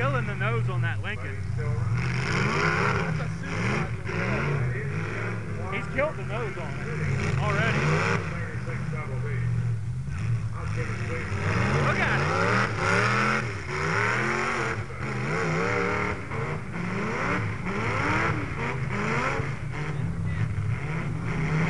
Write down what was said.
killing the nose on that Lincoln. He's killed the nose on it.